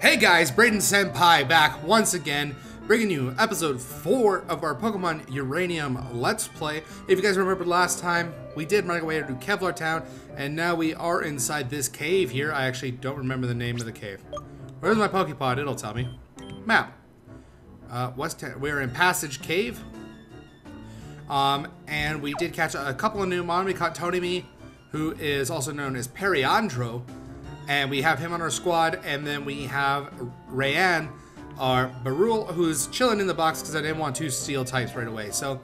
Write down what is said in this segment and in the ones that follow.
Hey guys, Braeden Senpai back once again, bringing you episode 4 of our Pokemon Uranium Let's Play. If you guys remember last time, we did make our way to Kevlar Town, and now we are inside this cave here. I actually don't remember the name of the cave. Where's my Pokepod? It'll tell me. Map. Uh, West, we're in Passage Cave. Um, and we did catch a, couple of new Mon. We caught Tonemy, who is also known as Periandro, and we have him on our squad, and then we have Rayan, our Barewl, who's chilling in the box because I didn't want two steel types right away. So,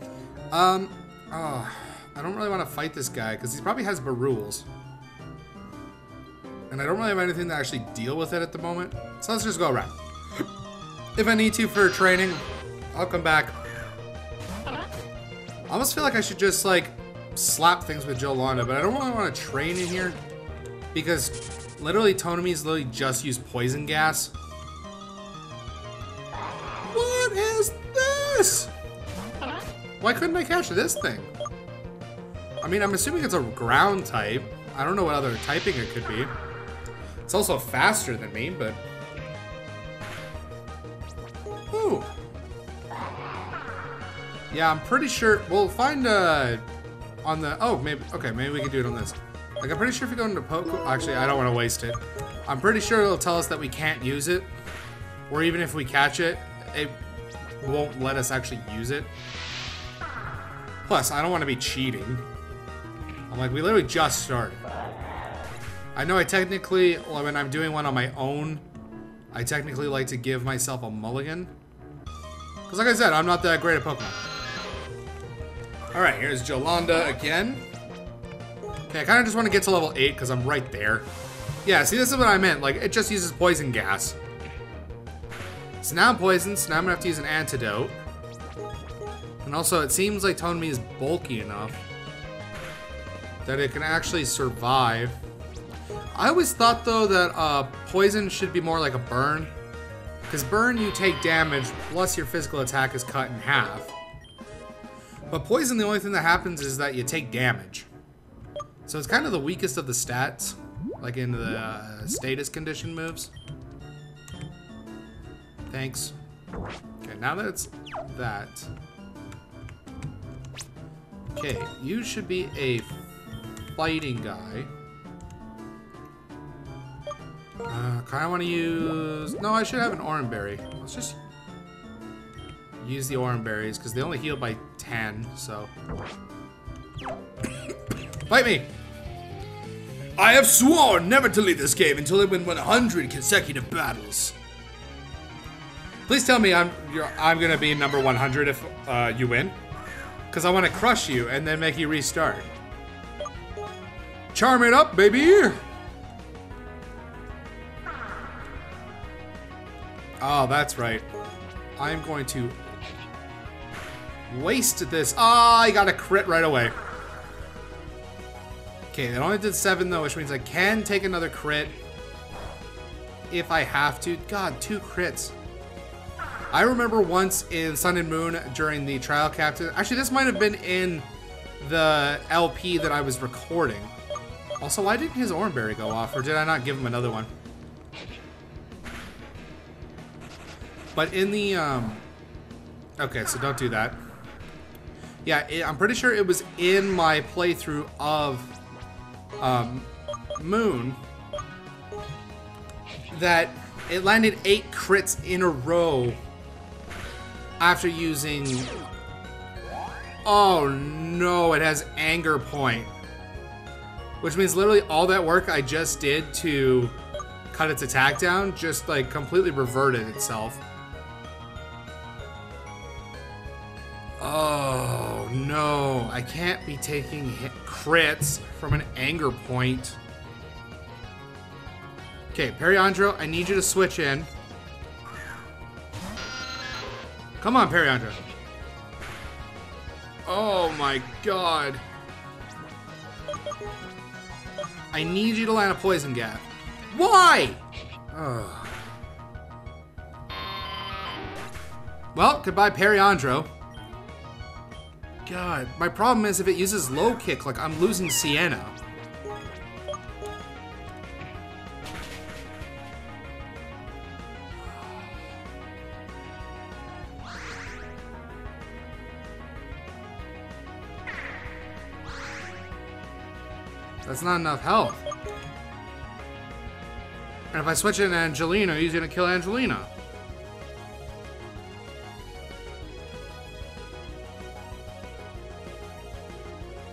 um, oh, I don't really want to fight this guy because he probably has Barewls. And I don't really have anything to actually deal with it at the moment. So let's just go around. If I need to for training, I'll come back. I almost feel like I should just, like, slap things with Jolanda, but I don't really want to train in here because Literally, Tonemy's literally just used poison gas. What is this? Why couldn't I catch this thing? I mean, I'm assuming it's a ground type. I don't know what other typing it could be. It's also faster than me, but... Ooh. Yeah, I'm pretty sure... We'll find, uh... On the... Oh, maybe... Okay, maybe we can do it on this. Like, I'm pretty sure if we go into Poke... Actually, I don't want to waste it. I'm pretty sure it'll tell us that we can't use it. Or even if we catch it, it won't let us actually use it. Plus, I don't want to be cheating. I'm like, we literally just started. I know I technically, when I'm doing one on my own, I technically like to give myself a mulligan. Because like I said, I'm not that great at Pokemon. Alright, here's Jolanda again. Okay, I kind of just want to get to level 8 because I'm right there. Yeah, see, this is what I meant. Like, it just uses poison gas. So now I'm poisoned, so now I'm going to have to use an antidote. And also, it seems like Tonemy is bulky enough that it can actually survive. I always thought, though, that uh, poison should be more like a burn. Because burn, you take damage, plus your physical attack is cut in half. But poison, the only thing that happens is that you take damage. So it's kind of the weakest of the stats, like in the uh, status condition moves. Thanks. Okay, now that it's that. Okay, you should be a fighting guy. Uh, kind of want to use... No, I should have an Oran Berry. Let's just use the Oran Berries, because they only heal by 10, so... Fight me! I have sworn never to leave this game until I win 100 consecutive battles. Please tell me I'm I'm gonna be number 100 if uh, you win, because I want to crush you and then make you restart. Charm it up, baby. Oh, that's right. I'm going to waste this. Ah, oh, I got a crit right away. Okay, it only did seven though, which means I can take another crit if I have to. God, two crits. I remember once in Sun and Moon during the trial captain. Actually, this might have been in the LP that I was recording. Also, why didn't his Oran Berry go off? Or did I not give him another one? But in the, um... Okay, so don't do that. Yeah, it, I'm pretty sure it was in my playthrough of um, Moon that it landed eight crits in a row after using... Oh no, it has Anger Point. Which means literally all that work I just did to cut its attack down just like completely reverted itself. No, I can't be taking hit crits from an anger point. Okay, Periandro, I need you to switch in. Come on, Periandro. Oh my god. I need you to land a poison gas. Why? Ugh. Well, goodbye, Periandro. God, my problem is if it uses low kick, like I'm losing Sienna. That's not enough health. And if I switch in Angelina, he's gonna kill Angelina.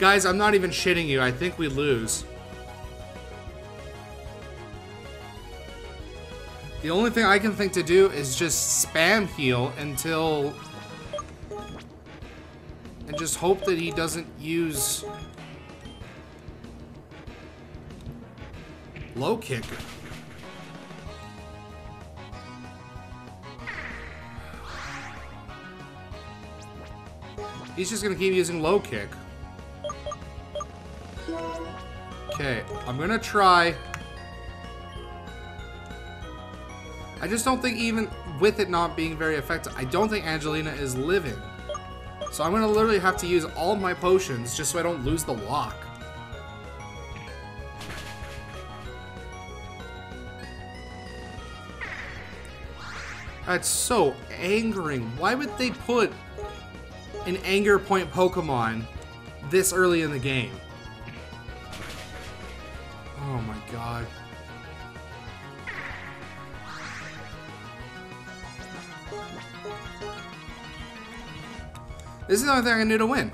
Guys, I'm not even shitting you. I think we lose. The only thing I can think to do is just spam heal until... And just hope that he doesn't use... Low kick. He's just gonna keep using low kick. Okay, I'm gonna try I just don't think even with it not being very effective, I don't think Angelina is living. So I'm gonna literally have to use all my potions just so I don't lose the lock. That's so angering. Why would they put an anger point Pokemon this early in the game? This is the only thing I can do to win.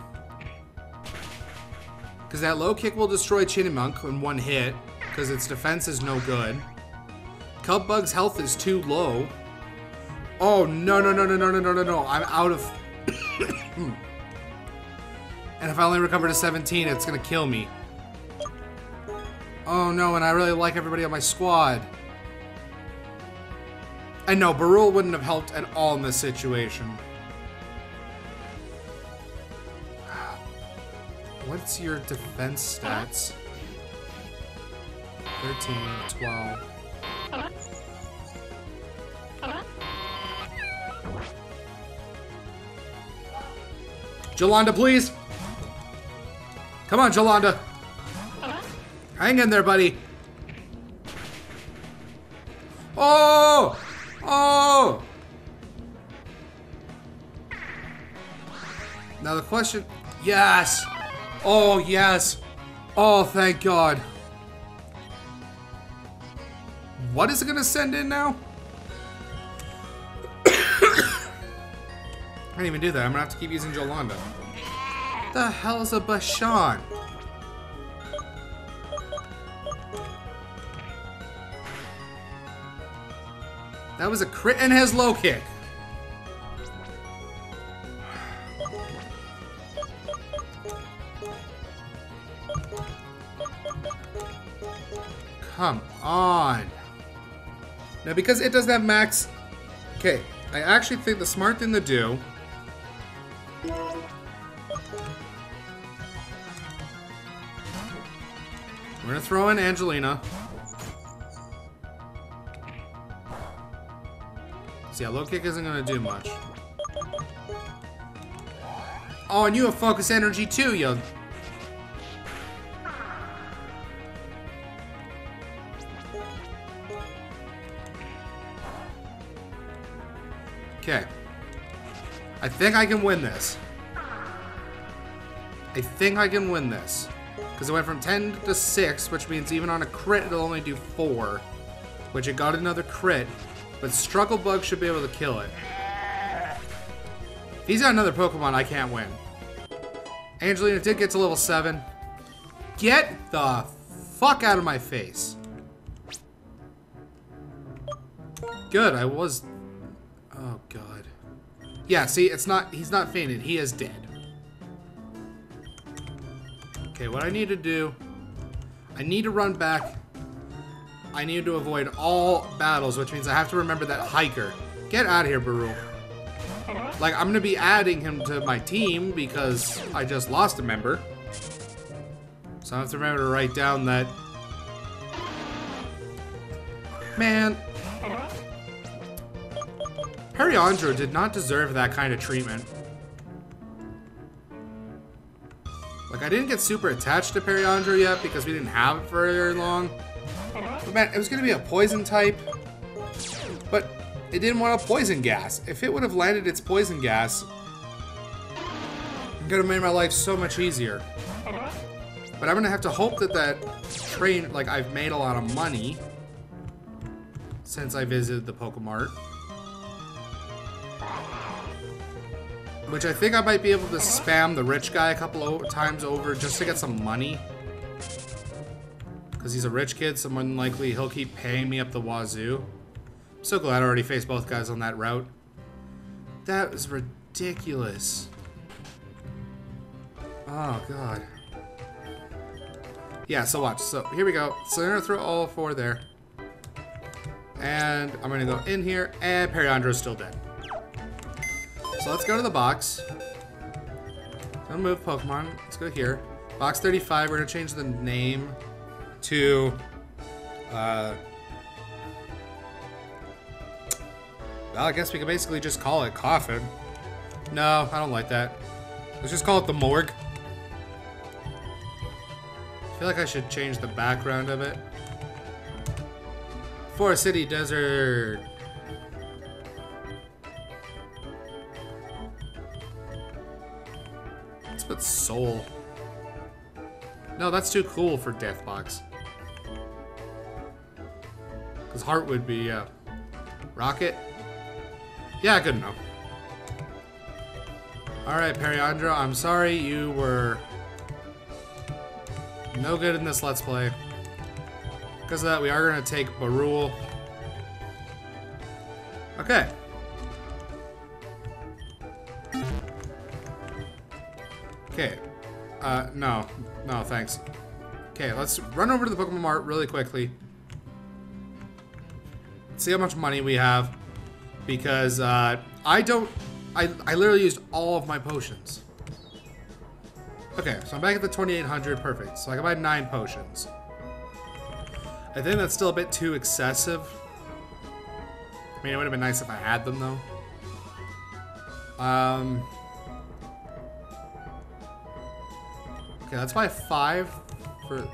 Because that low kick will destroy Chyinmunk in one hit, because its defense is no good. Cubbug's health is too low. Oh, no, no, no, no, no, no, no, no, no. I'm out of... and if I only recover to 17, it's going to kill me. Oh, no, and I really like everybody on my squad. And no, Barewl wouldn't have helped at all in this situation. What's your defense stats? 13, 12. Jolanda, please! Come on, Jolanda! Hang in there, buddy! Oh! Oh! Now the question... Yes! Oh, yes. Oh, thank God. What is it going to send in now? I can't even do that. I'm going to have to keep using Jolanda. The hell is a Baashaun? That was a crit and has low kick. Now, because it doesn't have max... Okay, I actually think the smart thing to do... We're gonna throw in Angelina. See, yeah, low kick isn't gonna do much. Oh, and you have focus energy too, you I think I can win this. I think I can win this. Because it went from 10 to 6, which means even on a crit, it'll only do 4. Which it got another crit. But Struggle Bug should be able to kill it. He's got another Pokemon, I can't win. Angelina did get to level 7. Get the fuck out of my face. Good, I was Oh, God. Yeah, see, it's not, he's not fainted. He is dead. Okay, what I need to do, I need to run back. I need to avoid all battles, which means I have to remember that hiker. Get out of here, Barewl. Like, I'm gonna be adding him to my team because I just lost a member. So I have to remember to write down that... Man, Periandro did not deserve that kind of treatment. Like, I didn't get super attached to Periandro yet because we didn't have it for very long. But man, it was going to be a poison type. But it didn't want a poison gas. If it would have landed its poison gas, it could have made my life so much easier. But I'm gonna have to hope that that train, like I've made a lot of money since I visited the Pokemart. Which I think I might be able to spam the rich guy a couple of times over just to get some money. Because he's a rich kid, so more than likely he'll keep paying me up the wazoo. So glad I already faced both guys on that route. That was ridiculous. Oh, God. Yeah, so watch. So here we go. So I'm going to throw all four there. And I'm going to go in here, and Periandro's still dead. So let's go to the box. Don't move Pokemon. Let's go here. Box 35, we're to change the name to... Uh, well, I guess we could basically just call it Coffin. No, I don't like that. Let's just call it the Morgue. I feel like I should change the background of it. Forest City Desert. No, that's too cool for Deathbox. Because Heart would be, uh, Rocket? Yeah, good enough. Alright, Periandro, I'm sorry you were no good in this Let's Play. Because of that, we are going to take. Okay. Okay. Uh, no. No, thanks. Okay, let's run over to the Pokemon Mart really quickly. See how much money we have. Because, uh, I don't... I, I literally used all of my potions. Okay, so I'm back at the 2800, perfect. So I can buy nine potions. I think that's still a bit too excessive. I mean, it would have been nice if I had them, though. Um... Okay, let's buy five for...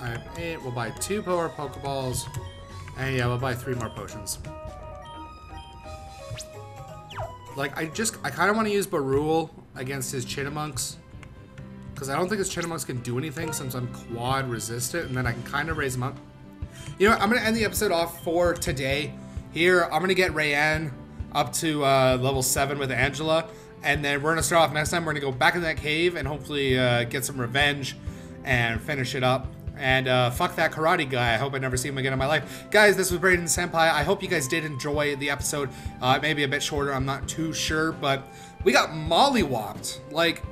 I have eight. We'll buy two power Pokeballs. And yeah, we'll buy three more potions. Like, I just... I kind of want to use Barewl against his Chyinmunks. Because I don't think his Chyinmunks can do anything since I'm quad resistant, and then I can kind of raise him up. You know what? I'm going to end the episode off for today. Here, I'm going to get Rayanne up to uh, level 7 with Angela, and then we're to start off next time. We're to go back in that cave and hopefully uh, get some revenge and finish it up. And uh, fuck that karate guy. I hope I never see him again in my life. Guys, this was Braeden Senpai. I hope you guys did enjoy the episode. Uh, it may be a bit shorter. I'm not too sure. But we got mollywopped. Like,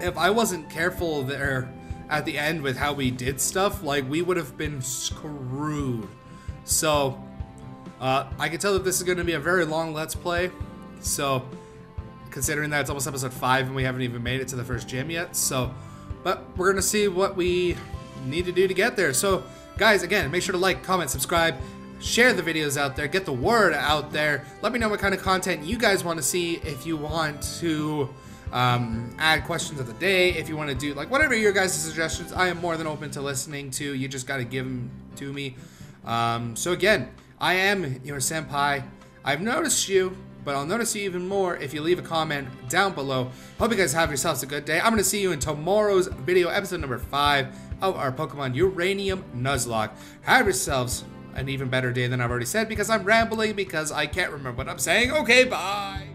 if I wasn't careful there at the end with how we did stuff, like we would have been screwed. So uh, I can tell that this is going to be a very long Let's Play. So considering that it's almost episode five and we haven't even made it to the first gym yet. So, but we're going to see what we need to do to get there. So guys, again, make sure to like, comment, subscribe, share the videos out there, get the word out there. Let me know what kind of content you guys want to see if you want to um, add questions of the day. If you want to do like whatever your guys' suggestions, I am more than open to listening to. You just got to give them to me. Um, so again, I am your senpai. I've noticed you, but I'll notice you even more if you leave a comment down below. Hope you guys have yourselves a good day. I'm going to see you in tomorrow's video, episode number 5 of our Pokemon Uranium Nuzlocke. Have yourselves an even better day than I've already said because I'm rambling because I can't remember what I'm saying. Okay, bye!